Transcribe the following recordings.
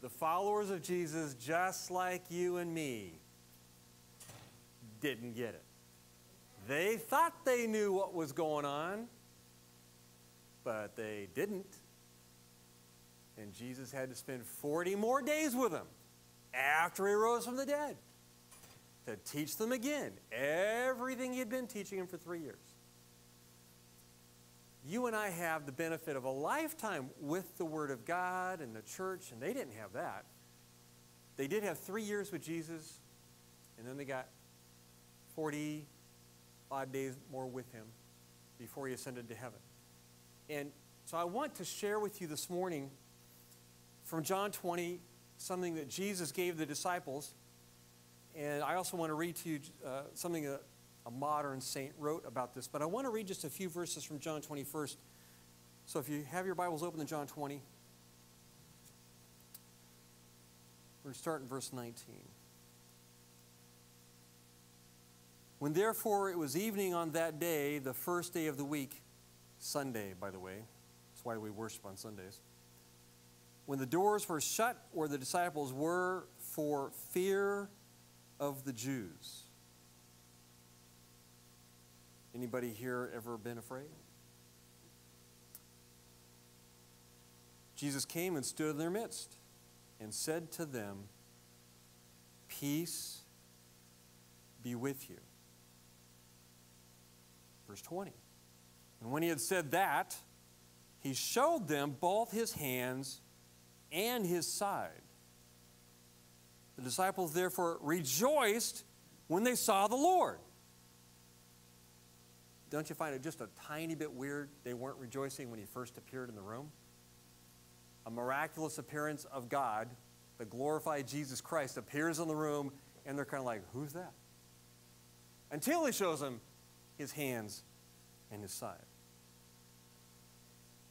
the followers of Jesus, just like you and me, didn't get it. They thought they knew what was going on, but they didn't. And Jesus had to spend 40 more days with them after he rose from the dead to teach them again everything he had been teaching them for three years. You and I have the benefit of a lifetime with the Word of God and the church, and they didn't have that. They did have three years with Jesus, and then they got 40 odd days more with him before he ascended to heaven. And so I want to share with you this morning from John 20 something that Jesus gave the disciples. And I also want to read to you uh, something that a modern saint wrote about this. But I want to read just a few verses from John 20 first. So if you have your Bibles open to John 20, we're going to start in verse 19. When therefore it was evening on that day, the first day of the week, Sunday, by the way, that's why we worship on Sundays. When the doors were shut where the disciples were for fear of the Jews. Anybody here ever been afraid? Jesus came and stood in their midst and said to them, Peace be with you. Verse 20. And when he had said that, he showed them both his hands and his side. The disciples therefore rejoiced when they saw the Lord. Don't you find it just a tiny bit weird they weren't rejoicing when he first appeared in the room? A miraculous appearance of God, the glorified Jesus Christ, appears in the room, and they're kind of like, Who's that? Until he shows them his hands and his side.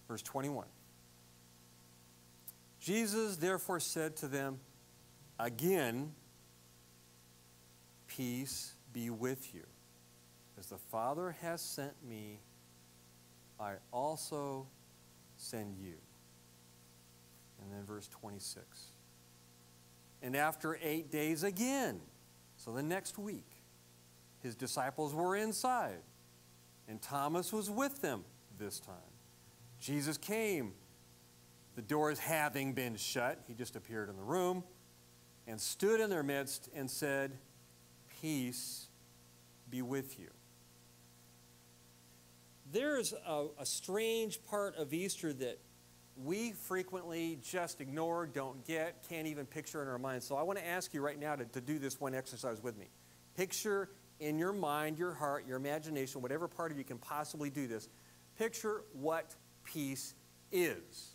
Verse 21. Jesus therefore said to them, Again, peace be with you. As the Father has sent me, I also send you. And then verse 26. And after eight days again, so the next week, his disciples were inside, and Thomas was with them this time. Jesus came, the doors having been shut, he just appeared in the room, and stood in their midst and said, Peace be with you. There's a, a strange part of Easter that we frequently just ignore, don't get, can't even picture in our minds. So I want to ask you right now to, to do this one exercise with me. Picture in your mind, your heart, your imagination, whatever part of you can possibly do this, picture what peace is.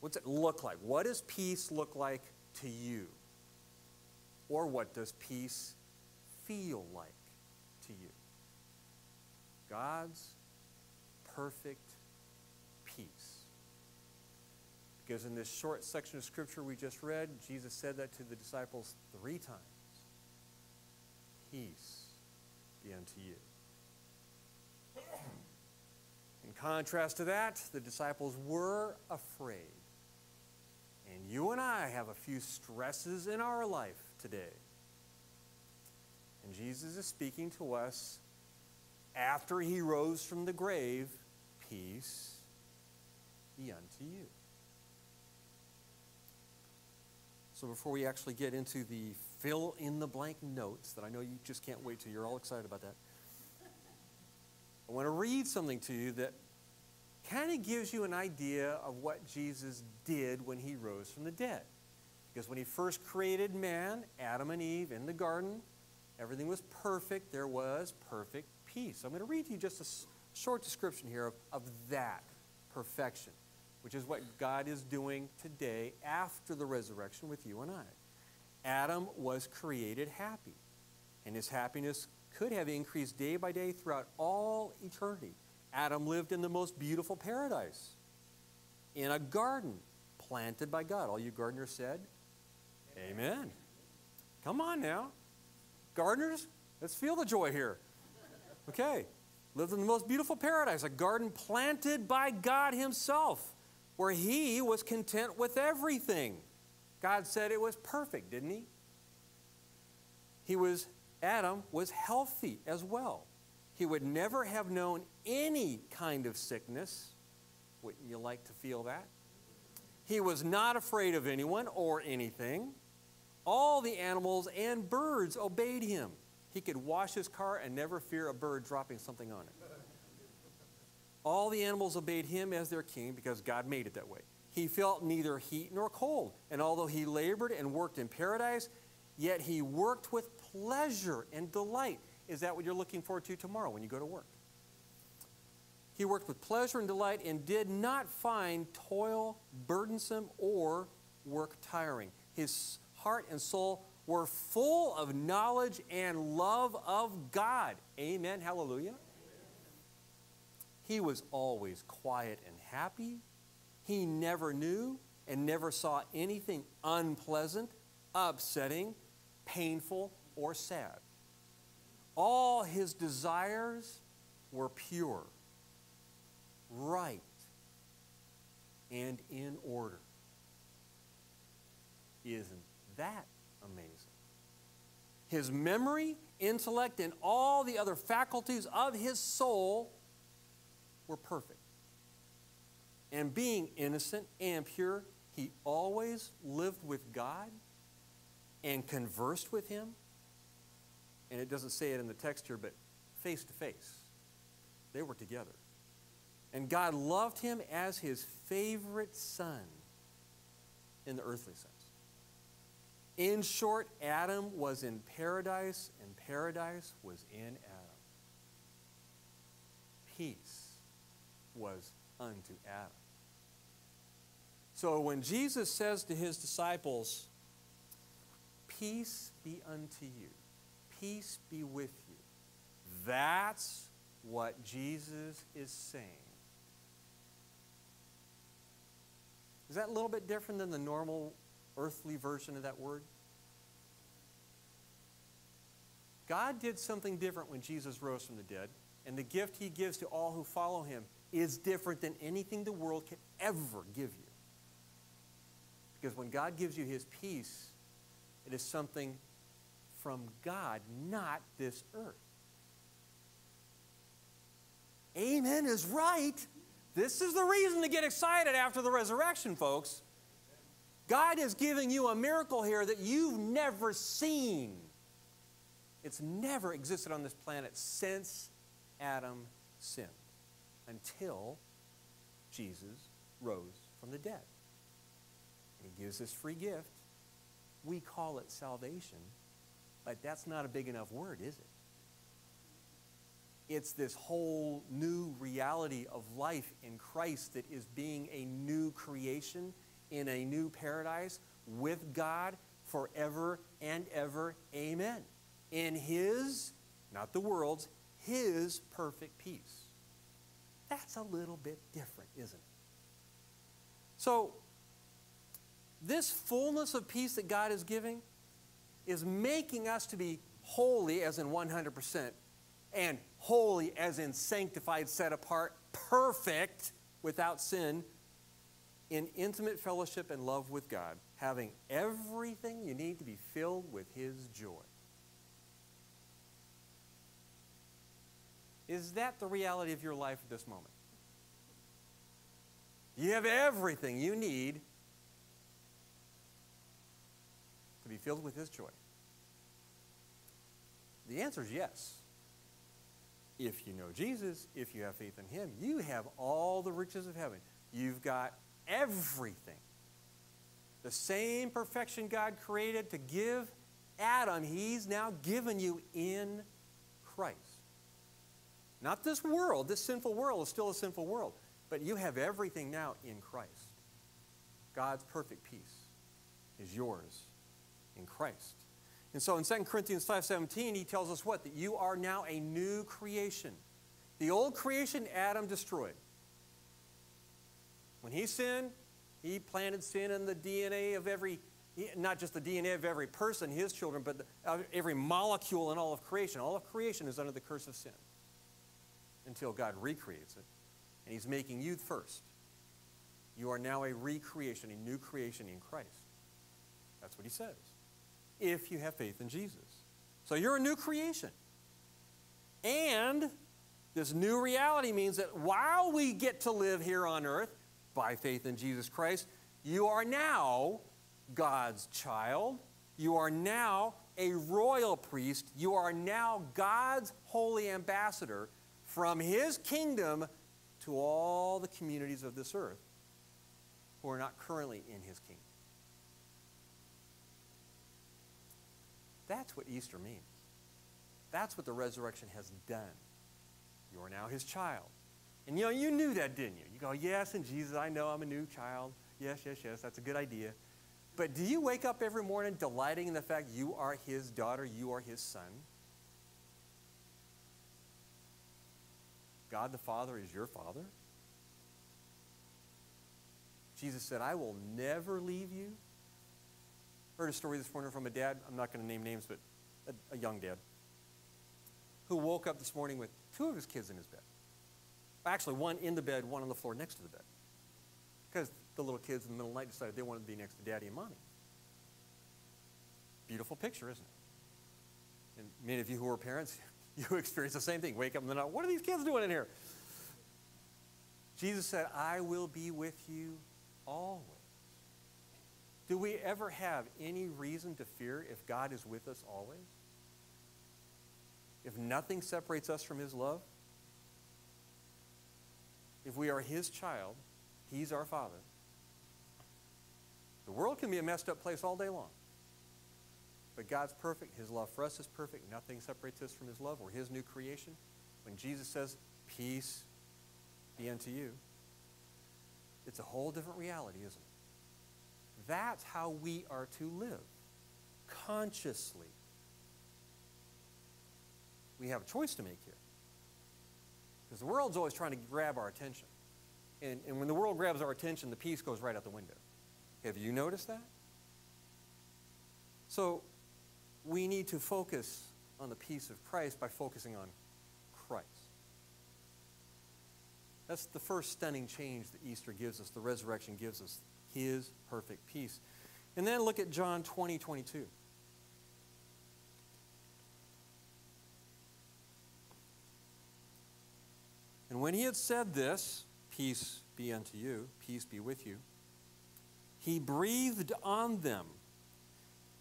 What's it look like? What does peace look like to you? Or what does peace feel like? God's perfect peace. Because in this short section of scripture we just read, Jesus said that to the disciples three times Peace be unto you. In contrast to that, the disciples were afraid. And you and I have a few stresses in our life today. And Jesus is speaking to us after he rose from the grave peace be unto you. So before we actually get into the fill in the blank notes that I know you just can't wait till you're all excited about that, I want to read something to you that kind of gives you an idea of what Jesus did when he rose from the dead. Because when he first created man, Adam and Eve in the garden, everything was perfect. There was perfect peace. I'm going to read to you just a short description here of, of that perfection, which is what God is doing today after the resurrection with you and I. Adam was created happy, and his happiness could have increased day by day throughout all eternity. Adam lived in the most beautiful paradise, in a garden planted by God. All you gardeners said, Amen. Amen. Come on now. Gardeners, let's feel the joy here. Okay. Lived in the most beautiful paradise, a garden planted by God Himself. where he was content with everything. God said it was perfect, didn't he? He was, Adam was healthy as well. He would never have known any kind of sickness. Wouldn't you like to feel that? He was not afraid of anyone or anything. All the animals and birds obeyed him. He could wash his car and never fear a bird dropping something on it. All the animals obeyed him as their king because God made it that way. He felt neither heat nor cold. And although he labored and worked in paradise, yet he worked with pleasure and delight. Is that what you're looking forward to tomorrow when you go to work? He worked with pleasure and delight and did not find toil burdensome or work tiring. His heart and soul were full of knowledge and love of God. Amen. Hallelujah. He was always quiet and happy. He never knew and never saw anything unpleasant, upsetting, painful, or sad. All his desires were pure, right, and in order. Isn't that amazing? His memory, intellect, and all the other faculties of his soul were perfect. And being innocent and pure, he always lived with God and conversed with him. And it doesn't say it in the text here, but face to face. They were together. And God loved him as his favorite son in the earthly sense. In short, Adam was in paradise, and paradise was in Adam. Peace was unto Adam. So when Jesus says to his disciples, Peace be unto you, peace be with you, that's what Jesus is saying. Is that a little bit different than the normal earthly version of that word? God did something different when Jesus rose from the dead, and the gift he gives to all who follow him is different than anything the world can ever give you. Because when God gives you his peace, it is something from God, not this earth. Amen is right. This is the reason to get excited after the resurrection, folks. God is giving you a miracle here that you've never seen. It's never existed on this planet since Adam sinned until Jesus rose from the dead. And he gives this free gift. We call it salvation, but that's not a big enough word, is it? It's this whole new reality of life in Christ that is being a new creation in a new paradise with God forever and ever. Amen. In His, not the world's, His perfect peace. That's a little bit different, isn't it? So, this fullness of peace that God is giving is making us to be holy, as in 100%, and holy, as in sanctified, set apart, perfect, without sin, in intimate fellowship and love with God, having everything you need to be filled with His joy. Is that the reality of your life at this moment? You have everything you need to be filled with His joy. The answer is yes. If you know Jesus, if you have faith in Him, you have all the riches of heaven. You've got everything. The same perfection God created to give Adam, He's now given you in Christ. Not this world. This sinful world is still a sinful world. But you have everything now in Christ. God's perfect peace is yours in Christ. And so in 2 Corinthians 5:17 he tells us what that you are now a new creation. The old creation Adam destroyed. When he sinned, he planted sin in the DNA of every not just the DNA of every person, his children, but uh, every molecule in all of creation. All of creation is under the curse of sin until God recreates it. And he's making you first. You are now a recreation, a new creation in Christ. That's what he says. If you have faith in Jesus. So you're a new creation. And this new reality means that while we get to live here on earth by faith in Jesus Christ, you are now God's child. You are now a royal priest. You are now God's holy ambassador from his kingdom to all the communities of this earth who are not currently in his kingdom. That's what Easter means. That's what the resurrection has done. You are now his child. And you know, you knew that, didn't you? Go, yes, and Jesus, I know I'm a new child. Yes, yes, yes, that's a good idea. But do you wake up every morning delighting in the fact you are his daughter, you are his son? God the Father is your father? Jesus said, I will never leave you. Heard a story this morning from a dad, I'm not going to name names, but a, a young dad, who woke up this morning with two of his kids in his bed. Actually, one in the bed, one on the floor next to the bed. Because the little kids in the middle of the night decided they wanted to be next to daddy and mommy. Beautiful picture, isn't it? And many of you who are parents, you experience the same thing. Wake up in the night, what are these kids doing in here? Jesus said, I will be with you always. Do we ever have any reason to fear if God is with us always? If nothing separates us from his love? If we are his child, he's our father. The world can be a messed up place all day long. But God's perfect. His love for us is perfect. Nothing separates us from his love. We're his new creation. When Jesus says, Peace be unto you, it's a whole different reality, isn't it? That's how we are to live consciously. We have a choice to make here. Because the world's always trying to grab our attention. And, and when the world grabs our attention, the peace goes right out the window. Have you noticed that? So we need to focus on the peace of Christ by focusing on Christ. That's the first stunning change that Easter gives us, the resurrection gives us, his perfect peace. And then look at John 20, 22. And when he had said this, peace be unto you, peace be with you, he breathed on them.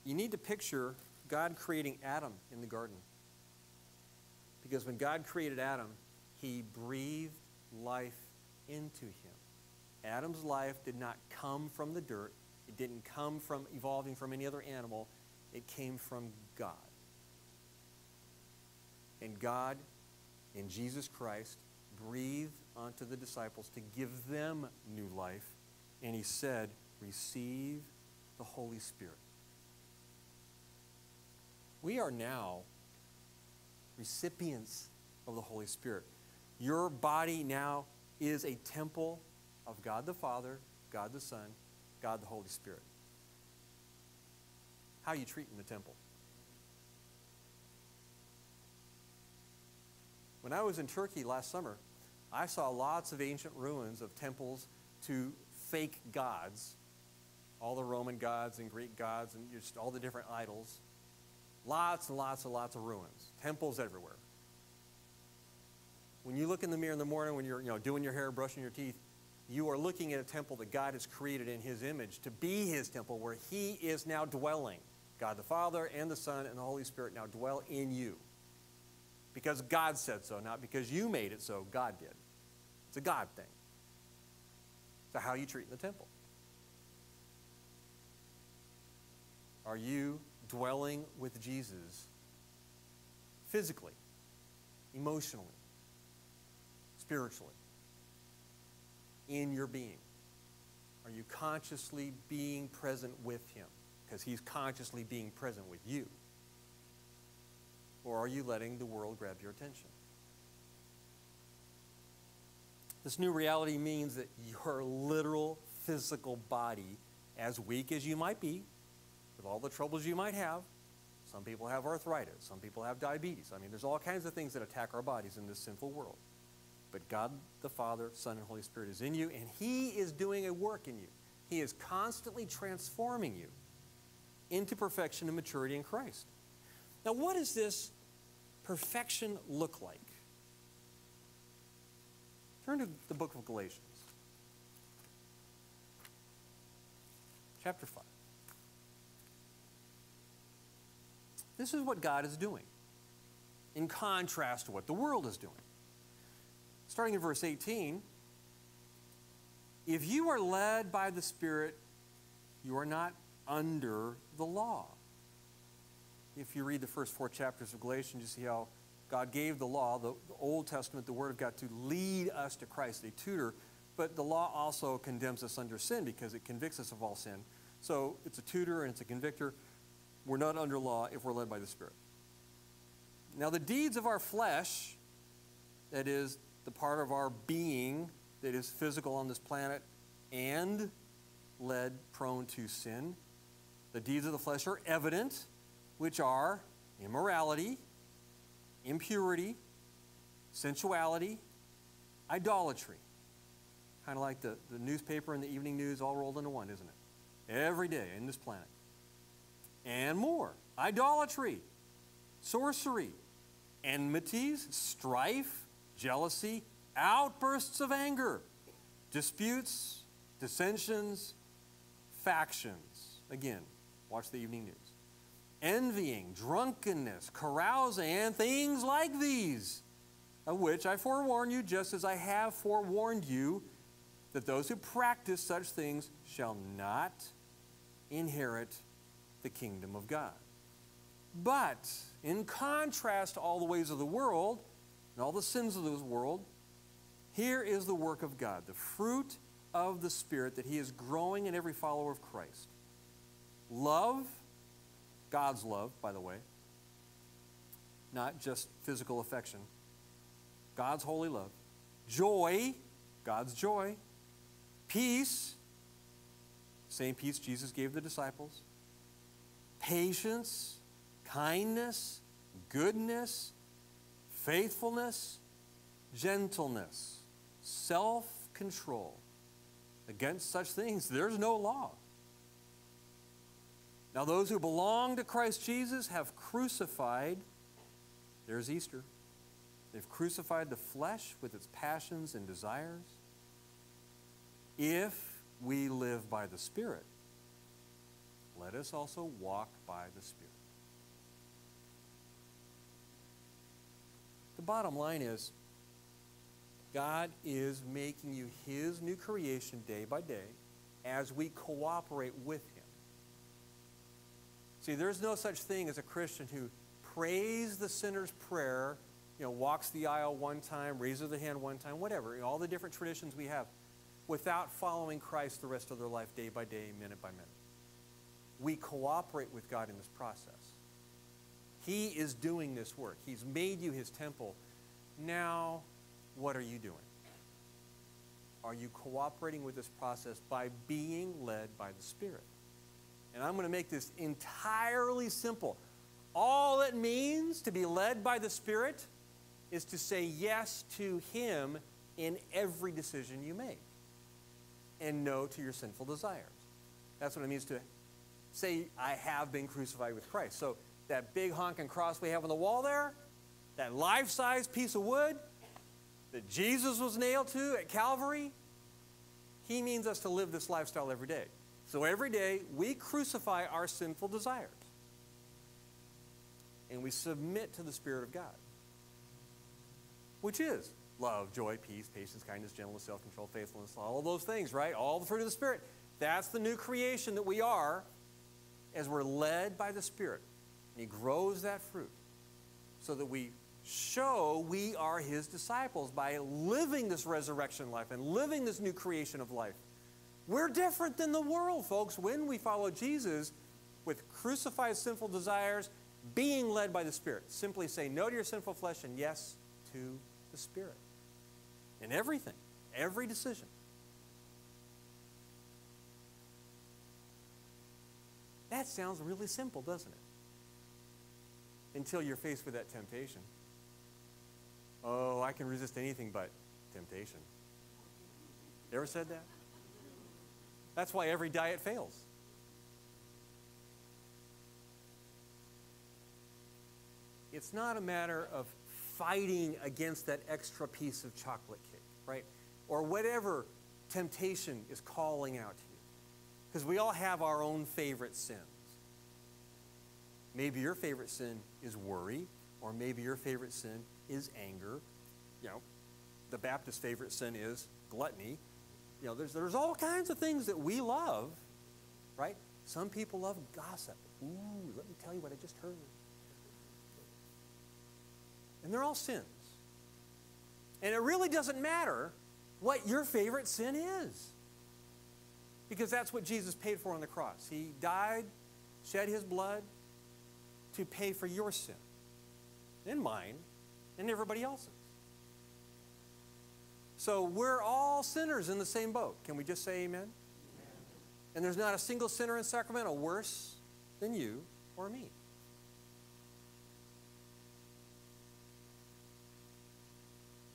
You need to picture God creating Adam in the garden. Because when God created Adam, he breathed life into him. Adam's life did not come from the dirt, it didn't come from evolving from any other animal, it came from God. And God, in Jesus Christ, breathed onto the disciples to give them new life. And he said, Receive the Holy Spirit. We are now recipients of the Holy Spirit. Your body now is a temple of God the Father, God the Son, God the Holy Spirit. How are you treating the temple? When I was in Turkey last summer, I saw lots of ancient ruins of temples to fake gods, all the Roman gods and Greek gods and just all the different idols. Lots and lots and lots of ruins, temples everywhere. When you look in the mirror in the morning when you're you know, doing your hair, brushing your teeth, you are looking at a temple that God has created in His image to be His temple where He is now dwelling. God the Father and the Son and the Holy Spirit now dwell in you. Because God said so, not because you made it so, God did. It's a God thing. So, how you treating the temple? Are you dwelling with Jesus physically, emotionally, spiritually, in your being? Are you consciously being present with Him? Because He's consciously being present with you. Or are you letting the world grab your attention? This new reality means that your literal physical body, as weak as you might be, with all the troubles you might have, some people have arthritis, some people have diabetes. I mean, there's all kinds of things that attack our bodies in this sinful world. but God the Father, Son, and Holy Spirit is in you, and He is doing a work in you. He is constantly transforming you into perfection and maturity in Christ. Now, what does this perfection look like? Turn to the book of Galatians, chapter 5. This is what God is doing, in contrast to what the world is doing. Starting in verse 18, if you are led by the Spirit, you are not under the law. If you read the first four chapters of Galatians, you see how God gave the law, the, the, Old Testament, the Word of God, to lead us to Christ, a tutor. But the law also condemns us under sin because it convicts us of all sin. So it's a tutor and it's a convictor. We're not under law if we're led by the Spirit. Now, the deeds of our flesh, that is, the part of our being that is physical on this planet and led prone to sin, the deeds of the flesh are evident, which are immorality, impurity, sensuality, idolatry. Kind of like the, the newspaper and the evening news all rolled into one, isn't it? Every day in this planet. And more idolatry, sorcery, enmities, strife, jealousy, outbursts of anger, disputes, dissensions, factions. Again, watch the evening news. Envying, drunkenness, carousing, and things like these, of which I forewarn you, just as I have forewarned you, that those who practice such things shall not inherit the kingdom of God. But in contrast to all the ways of the world and all the sins of this world, here is the work of God, the fruit of the Spirit that He is growing in every follower of Christ. Love, God's love, by the way, not just physical affection. God's holy love. Joy, God's joy. Peace, same peace Jesus gave the disciples. Patience, kindness, goodness, faithfulness, gentleness, self control. Against such things, there's no law. Now, those who belong to Christ Jesus have crucified, there's Easter. They've crucified the flesh with its passions and desires. If we live by the Spirit, let us also walk by the Spirit. The bottom line is God is making you His new creation day by day as we cooperate with. See, there's no such thing as a Christian who prays the sinner's prayer, you know, walks the aisle one time, raises the hand one time, whatever, you know, all the different traditions we have, without following Christ the rest of their life day by day, minute by minute. We cooperate with God in this process. He is doing this work. He's made you his temple. Now, what are you doing? Are you cooperating with this process by being led by the Spirit? And I'm going to make this entirely simple. All it means to be led by the Spirit is to say yes to Him in every decision you make and no to your sinful desires. That's what it means to say, I have been crucified with Christ. So that big honking cross we have on the wall there, that life size piece of wood that Jesus was nailed to at Calvary, He means us to live this lifestyle every day. So every day we crucify our sinful desires and we submit to the Spirit of God, which is love, joy, peace, patience, kindness, gentleness, self control, faithfulness, all of those things, right? All the fruit of the Spirit. That's the new creation that we are as we're led by the Spirit. And He grows that fruit so that we show we are His disciples by living this resurrection life and living this new creation of life. We're different than the world, folks, when we follow Jesus with crucified sinful desires, being led by the Spirit. Simply say no to your sinful flesh and yes to the Spirit. In everything, every decision. That sounds really simple, doesn't it? Until you're faced with that temptation. Oh, I can resist anything but temptation. You ever said that? That's why every diet fails. It's not a matter of fighting against that extra piece of chocolate cake, right? Or whatever temptation is calling out to you. Because we all have our own favorite sins. Maybe your favorite sin is worry, or maybe your favorite sin is anger. You know, the Baptist favorite sin is gluttony. You know, there's, there's all kinds of things that we love, right? Some people love gossip. Ooh, let me tell you what I just heard. And they're all sins. And it really doesn't matter what your favorite sin is. Because that's what Jesus paid for on the cross. He died, shed his blood to pay for your sin, and mine, and everybody else's. So we're all sinners in the same boat. Can we just say amen? amen? And there's not a single sinner in Sacramento worse than you or me.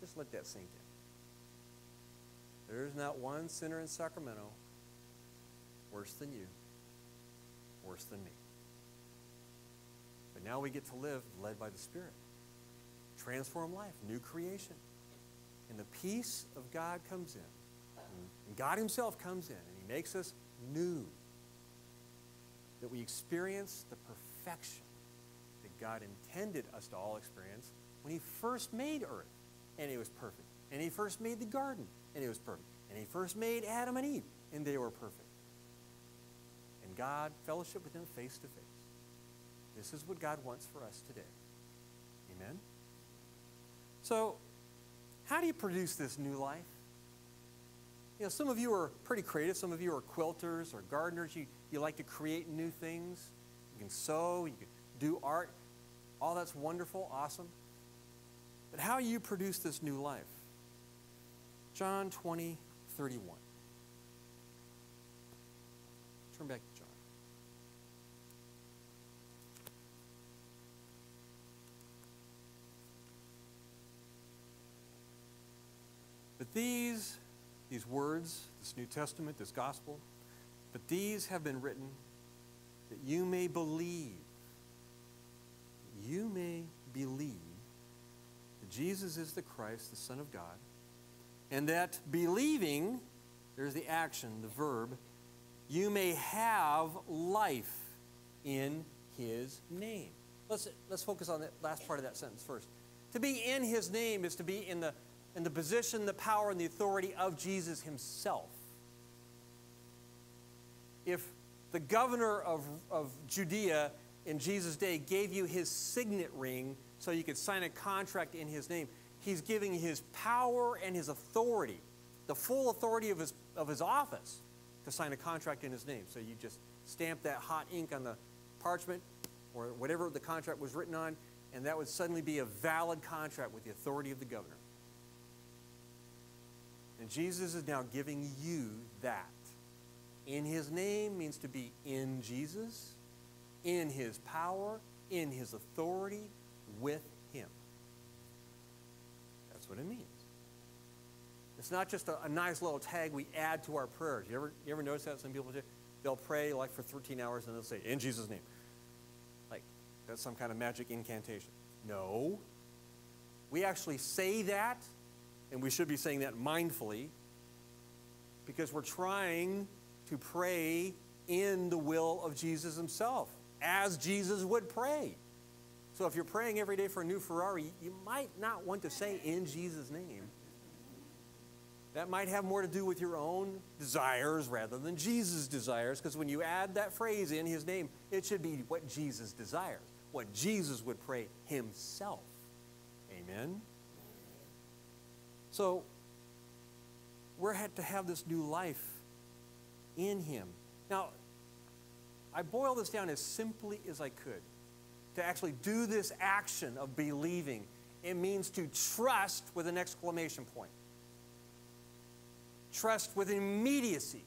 Just let that sink in. There's not one sinner in Sacramento worse than you, worse than me. But now we get to live led by the Spirit. Transform life, new creation. And the peace of God comes in. And God Himself comes in and He makes us new. That we experience the perfection that God intended us to all experience when He first made earth. And it was perfect. And He first made the garden. And it was perfect. And He first made Adam and Eve. And they were perfect. And God fellowship with them face to face. This is what God wants for us today. Amen? So, how do you produce this new life? You know, some of you are pretty creative. Some of you are quilters or gardeners. You, you like to create new things. You can sew, you can do art. All that's wonderful, awesome. But how you produce this new life? John 20, 31. Turn back to John. But these, these words, this New Testament, this gospel, but these have been written that you may believe, you may believe that Jesus is the Christ, the Son of God, and that believing, there's the action, the verb, you may have life in his name. Let's, let's focus on that last part of that sentence first. To be in his name is to be in the and the position, the power, and the authority of Jesus himself. If the governor of, of Judea in Jesus' day gave you his signet ring so you could sign a contract in his name, he's giving his power and his authority, the full authority of his, of his office, to sign a contract in his name. So you just stamp that hot ink on the parchment or whatever the contract was written on, and that would suddenly be a valid contract with the authority of the governor. And Jesus is now giving you that. In his name means to be in Jesus, in his power, in his authority, with him. That's what it means. It's not just a, a, nice little tag we add to our prayers. You ever, you ever notice that? Some people do? They'll pray like for 13 hours and they'll say, in Jesus' name. Like that's some kind of magic incantation. No. We actually say that and we should be saying that mindfully because we're trying to pray in the will of Jesus himself, as Jesus would pray. So if you're praying every day for a new Ferrari, you might not want to say in Jesus' name. That might have more to do with your own desires rather than Jesus' desires, because when you add that phrase in his name, it should be what Jesus desires, what Jesus would pray himself. Amen? So we're had to have this new life in him. Now, I boil this down as simply as I could. To actually do this action of believing, it means to trust with an exclamation point. Trust with immediacy.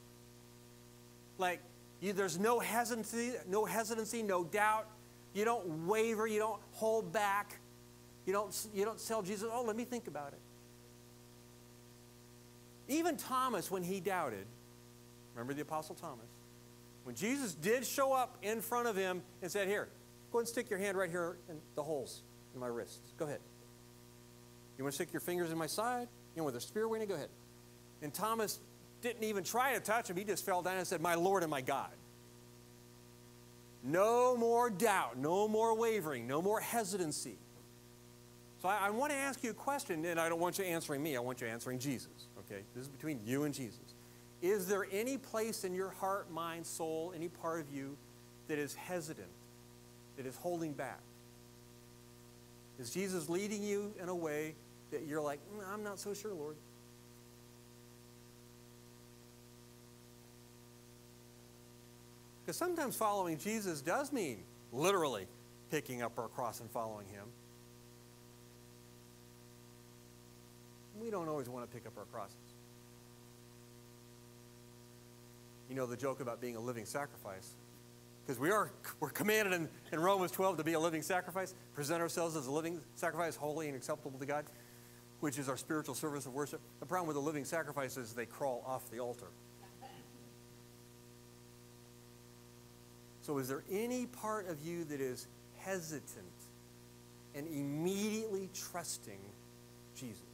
Like you, there's no hesitancy, no hesitancy, no doubt. You don't waver, you don't hold back. You don't, you don't tell Jesus, oh, let me think about it. Even Thomas, when he doubted, remember the Apostle Thomas, when Jesus did show up in front of him and said, Here, go ahead and stick your hand right here in the holes in my wrists. Go ahead. You want to stick your fingers in my side? You know, where the spear went in? Go ahead. And Thomas didn't even try to touch him. He just fell down and said, My Lord and my God. No more doubt, no more wavering, no more hesitancy. So I, I want to ask you a question, and I don't want you answering me. I want you answering Jesus. Okay? This is between you and Jesus. Is there any place in your heart, mind, soul, any part of you that is hesitant, that is holding back? Is Jesus leading you in a way that you're like, mm, I'm not so sure, Lord? Because sometimes following Jesus does mean literally picking up our cross and following Him. We don't always want to pick up our crosses. You know the joke about being a living sacrifice. Because we are we're commanded in, in Romans 12 to be a living sacrifice, present ourselves as a living sacrifice, holy and acceptable to God, which is our spiritual service of worship. The problem with the living sacrifice is they crawl off the altar. So, is there any part of you that is hesitant and immediately trusting Jesus?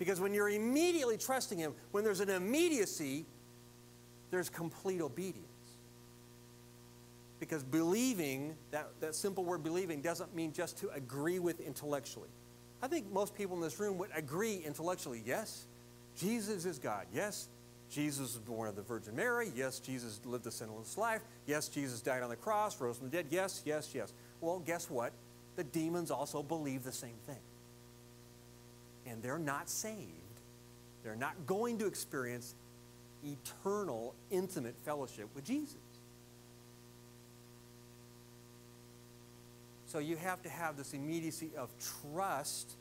Because when you're immediately trusting Him, when there's an immediacy, there's complete obedience. Because believing, that, that simple word believing, doesn't mean just to agree with intellectually. I think most people in this room would agree intellectually yes, Jesus is God. Yes, Jesus was born of the Virgin Mary. Yes, Jesus lived a sinless life. Yes, Jesus died on the cross, rose from the dead. Yes, yes, yes. Well, guess what? The demons also believe the same thing. And they're not saved. They're not going to experience eternal, intimate fellowship with Jesus. So you have to have this immediacy of trust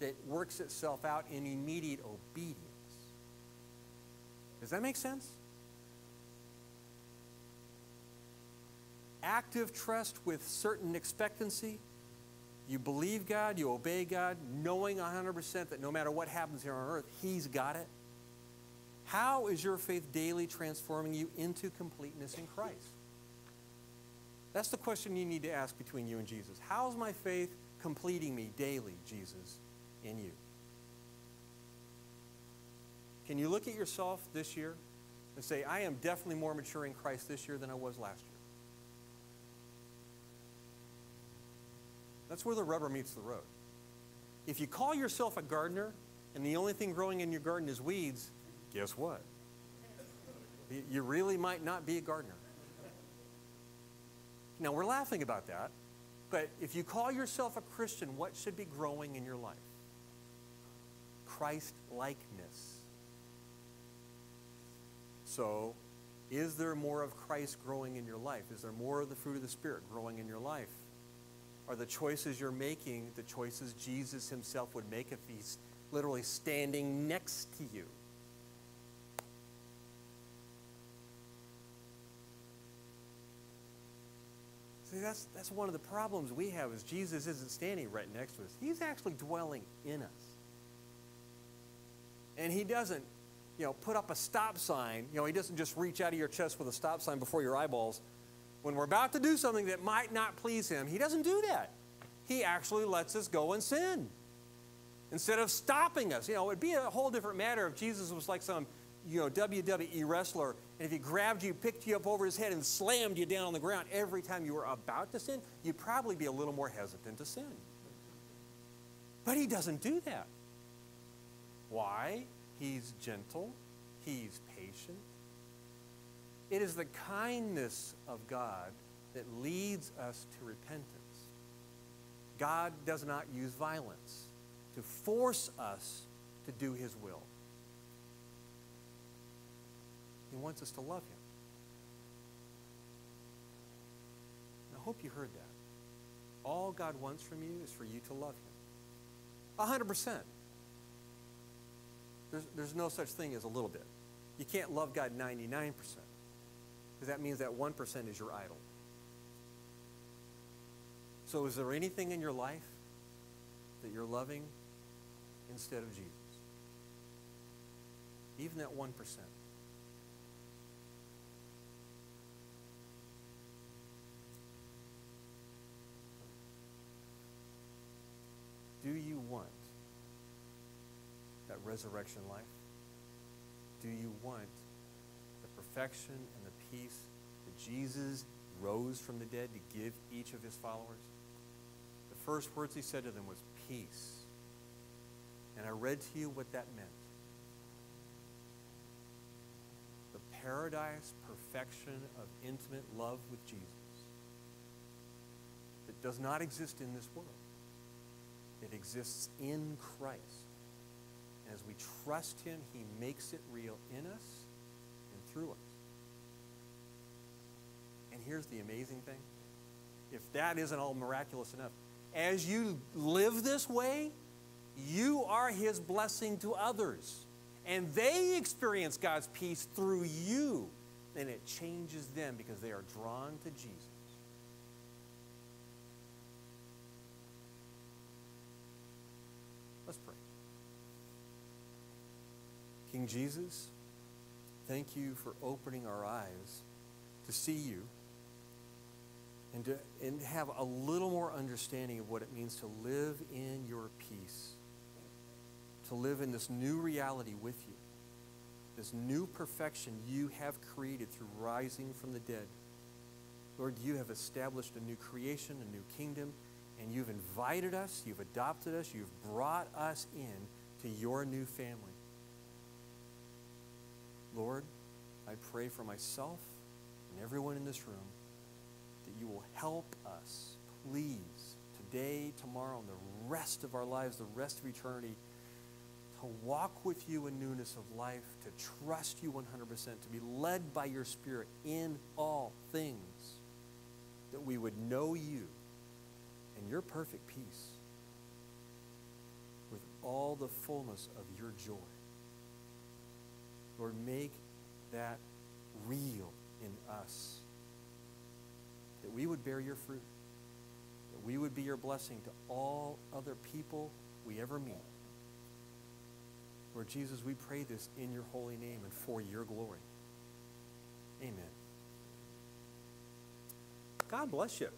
that works itself out in immediate obedience. Does that make sense? Active trust with certain expectancy. You believe God, you obey God, knowing 100% that no matter what happens here on earth, He's got it. How is your faith daily transforming you into completeness in Christ? That's the question you need to ask between you and Jesus. How's my faith completing me daily, Jesus, in you? Can you look at yourself this year and say, I am definitely more mature in Christ this year than I was last year? That's where the rubber meets the road. If you call yourself a gardener and the only thing growing in your garden is weeds, guess what? You really might not be a gardener. Now, we're laughing about that, but if you call yourself a Christian, what should be growing in your life? Christ likeness. So, is there more of Christ growing in your life? Is there more of the fruit of the Spirit growing in your life? Are the choices you're making the choices Jesus himself would make if he's literally standing next to you? See, that's, that's one of the problems we have is Jesus isn't standing right next to us. He's actually dwelling in us. And he doesn't you know, put up a stop sign. You know, he doesn't just reach out of your chest with a stop sign before your eyeballs. When we're about to do something that might not please him, he doesn't do that. He actually lets us go and sin instead of stopping us. You know, it'd be a whole different matter if Jesus was like some, you know, WWE wrestler, and if he grabbed you, picked you up over his head, and slammed you down on the ground every time you were about to sin, you'd probably be a little more hesitant to sin. But he doesn't do that. Why? He's gentle. He's patient. It is the kindness of God that leads us to repentance. God does not use violence to force us to do his will. He wants us to love him. I hope you heard that. All God wants from you is for you to love him. 100%. There's, there's no such thing as a little bit. You can't love God 99% because that means that 1% is your idol. So, is there anything in your life that you're loving instead of Jesus? even that 1%. Do you want that resurrection life? Do you want the perfection and peace that Jesus rose from the dead to give each of his followers? The first words he said to them was peace. And I read to you what that meant. The paradise perfection of intimate love with Jesus that does not exist in this world. It exists in Christ. As we trust him, he makes it real in us and through us. And here's the amazing thing. If that isn't all miraculous enough, as you live this way, you are his blessing to others. And they experience God's peace through you. And it changes them because they are drawn to Jesus. Let's pray. King Jesus, thank you for opening our eyes to see you and to and have a little more understanding of what it means to live in your peace, to live in this new reality with you, this new perfection you have created through rising from the dead. Lord, you have established a new creation, a new kingdom, and you've invited us, you've adopted us, you've brought us in to your new family. Lord, I pray for myself and everyone in this room that you will help us, please, today, tomorrow, and the rest of our lives, the rest of eternity, to walk with you in newness of life, to trust you 100%, to be led by your Spirit in all things, that we would know you and your perfect peace with all the fullness of your joy. Lord, make that real in us. That we would bear your fruit. That we would be your blessing to all other people we ever meet. Lord Jesus, we pray this in your holy name and for your glory. Amen. God bless you.